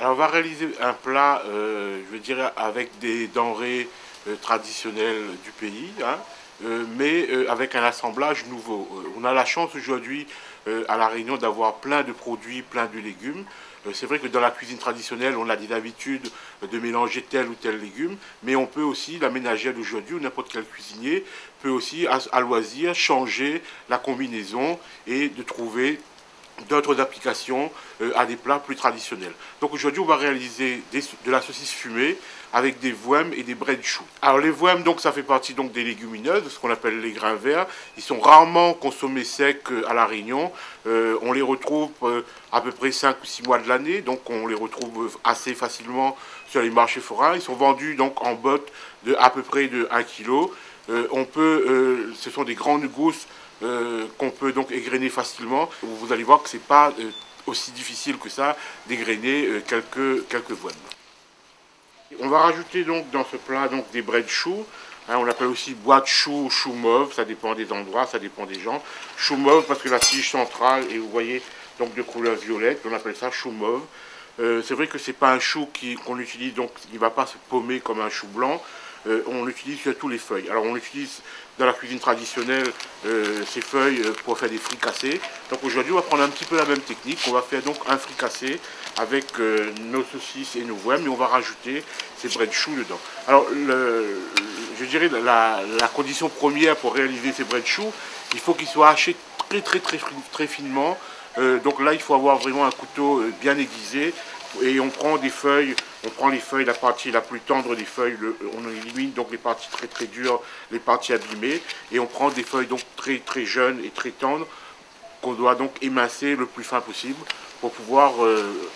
Alors on va réaliser un plat, euh, je veux dire, avec des denrées euh, traditionnelles du pays, hein, euh, mais avec un assemblage nouveau. on a la chance aujourd'hui à La Réunion d'avoir plein de produits, plein de légumes. C'est vrai que dans la cuisine traditionnelle, on a des habitudes de mélanger tel ou tel légume, mais on peut aussi, l'aménager d'aujourd'hui, ou n'importe quel cuisinier peut aussi, à loisir, changer la combinaison et de trouver d'autres applications euh, à des plats plus traditionnels. Donc aujourd'hui, on va réaliser de la saucisse fumée avec des voèmes et des braies de chou. Alors les voèmes, donc, ça fait partie donc, des légumineuses, ce qu'on appelle les grains verts. Ils sont rarement consommés secs euh, à La Réunion. Euh, on les retrouve à peu près 5 ou 6 mois de l'année, donc on les retrouve assez facilement sur les marchés forains. Ils sont vendus donc en bottes de à peu près de 1 kg. on peut, ce sont des grandes gousses euh, qu'on peut donc égrener facilement. Vous allez voir que ce n'est pas euh, aussi difficile que ça d'égrener euh, quelques, quelques On va rajouter donc dans ce plat donc des braies de chou. Hein, on l'appelle aussi bois de chou ou chou mauve, ça dépend des endroits, ça dépend des gens. Chou mauve parce que la tige centrale et vous voyez donc de couleur violette, on appelle ça chou mauve. c'est vrai que c'est pas un chou qu'on utilise, donc il ne va pas se paumer comme un chou blanc. Euh, on l'utilise sur tous les feuilles. Alors on utilise dans la cuisine traditionnelle euh, ces feuilles euh, pour faire des fricassés. Donc aujourd'hui on va prendre un petit peu la même technique. On va faire donc un fricassé avec nos saucisses et nos voix, mais on va rajouter ces braies de chou dedans. Alors je dirais la, condition première pour réaliser ces braies de chou, il faut qu'ils soient hachés très très très très finement. donc là il faut avoir vraiment un couteau bien aiguisé et on prend des feuilles, on prend les feuilles, la partie la plus tendre des feuilles, on élimine donc les parties très très dures, les parties abîmées, et on prend des feuilles donc très très jeunes et très tendres qu'on doit donc émincer le plus fin possible pour pouvoir euh,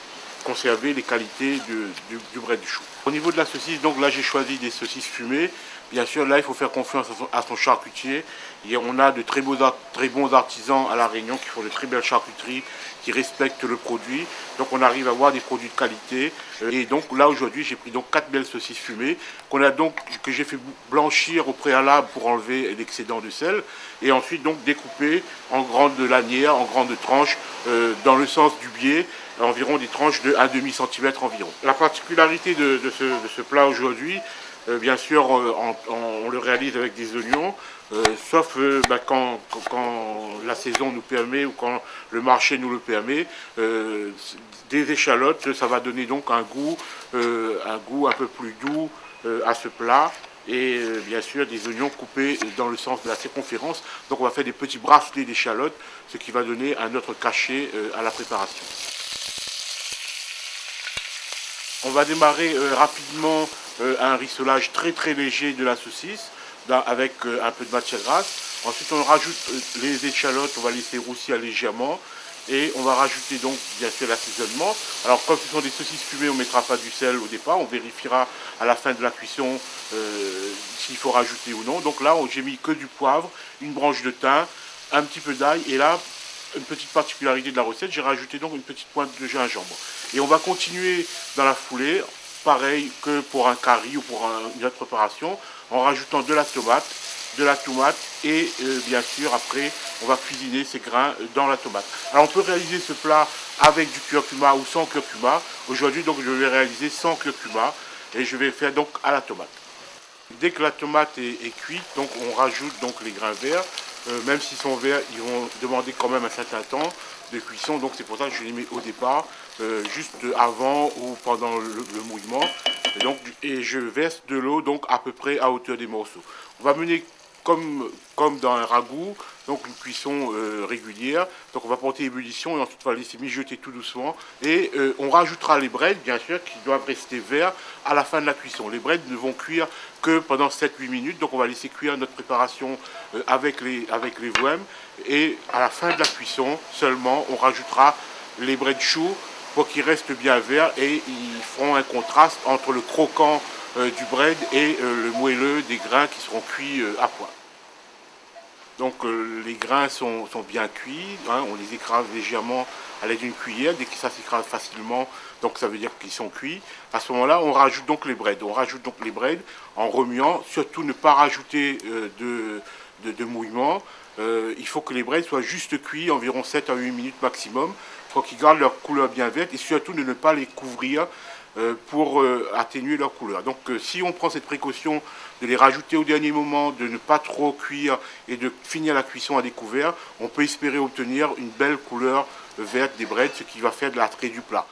conserver les qualités du, du, du bret du chou. Au niveau de la saucisse, donc là j'ai choisi des saucisses fumées. Bien sûr, là il faut faire confiance à son, charcutier. Et on a de très, beaux, très bons artisans à La Réunion qui font de très belles charcuteries, qui respectent le produit. Donc on arrive à avoir des produits de qualité. Et donc là aujourd'hui j'ai pris donc quatre belles saucisses fumées a donc que j'ai fait blanchir au préalable pour enlever l'excédent de sel. Et ensuite donc découpées en grandes lanières, en grandes tranches euh, dans le sens du biais environ des tranches de 1,5 cm environ. La particularité de, ce, plat aujourd'hui, euh, bien sûr, euh, on, le réalise avec des oignons, euh, sauf bah, quand, la saison nous permet ou quand le marché nous le permet. des échalotes, ça va donner donc un goût, un goût un peu plus doux à ce plat et bien sûr des oignons coupés dans le sens de la circonférence. Donc on va faire des petits bracelets d'échalotes, ce qui va donner un autre cachet à la préparation. On va démarrer rapidement un rissolage très très léger de la saucisse avec euh, un peu de matière grasse. Ensuite on rajoute les échalotes, on va laisser roussir légèrement. Et on va rajouter donc bien sûr l'assaisonnement. Alors comme ce sont des saucisses fumées, on ne mettra pas du sel au départ. On vérifiera à la fin de la cuisson s'il faut rajouter ou non. Donc là j'ai mis que du poivre, une branche de thym, un petit peu d'ail. Et là une petite particularité de la recette, j'ai rajouté donc une petite pointe de gingembre. Et on va continuer dans la foulée, pareil que pour un curry ou pour une autre préparation, en rajoutant de la tomate, de la tomate et euh, bien sûr après on va cuisiner ces grains dans la tomate. Alors on peut réaliser ce plat avec du curcuma ou sans curcuma. Aujourd'hui donc je vais réaliser sans curcuma et je vais faire donc à la tomate. Dès que la tomate est, est cuite, donc on rajoute donc les grains verts. Euh, même s'ils sont verts, ils vont demander quand même un certain temps de cuisson. Donc c'est pour ça que je les mets au départ, euh, juste avant ou pendant le, mouillement. Et, donc, et je verse de l'eau donc à peu près à hauteur des morceaux. On va mener comme, comme dans un ragoût, donc une cuisson euh, régulière. Donc on va porter ébullition et ensuite on va laisser mijoter tout doucement. Et euh, on rajoutera les breads, bien sûr, qui doivent rester verts à la fin de la cuisson. Les breads ne vont cuire que pendant 7-8 minutes, donc on va laisser cuire notre préparation euh, avec les, avec les Et à la fin de la cuisson seulement, on rajoutera les breads chauds pour qu'ils restent bien verts et ils feront un contraste entre le croquant du bread et le moelleux des grains qui seront cuits à point. Donc les grains sont, bien cuits, hein, on les écrase légèrement à l'aide d'une cuillère, dès que ça s'écrase facilement, donc ça veut dire qu'ils sont cuits. À ce moment-là, on rajoute donc les breads. On rajoute donc les breads en remuant, surtout ne pas rajouter de, de, mouillement. il faut que les breads soient juste cuits, environ 7 à 8 minutes maximum, pour qu'ils gardent leur couleur bien verte et surtout de ne pas les couvrir pour atténuer leur couleur. Donc si on prend cette précaution de les rajouter au dernier moment, de ne pas trop cuire et de finir la cuisson à découvert, on peut espérer obtenir une belle couleur verte des breads, ce qui va faire de l'attrait du plat.